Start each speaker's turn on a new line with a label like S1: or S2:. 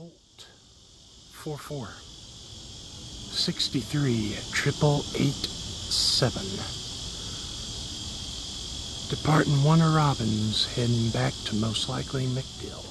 S1: Bolt 44 63 triple eight seven. Departing Warner of Robbins, heading back to most likely McDill.